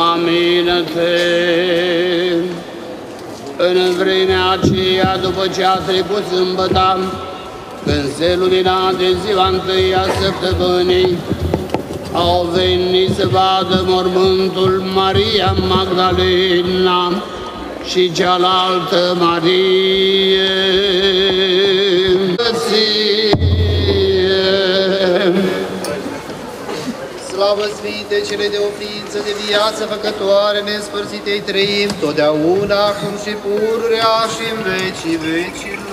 lumină-te. În vremea aceea, după ce a trecut sâmbăta, când se lumina de ziua întâia săptămânii, au venit să vadă mormântul Maria Magdalena și cealaltă Marie. Sfinte, cele de o ființă de viață făcătoare, nespărțitei trăim, totdeauna, acum și pururea și în vecii vecilor.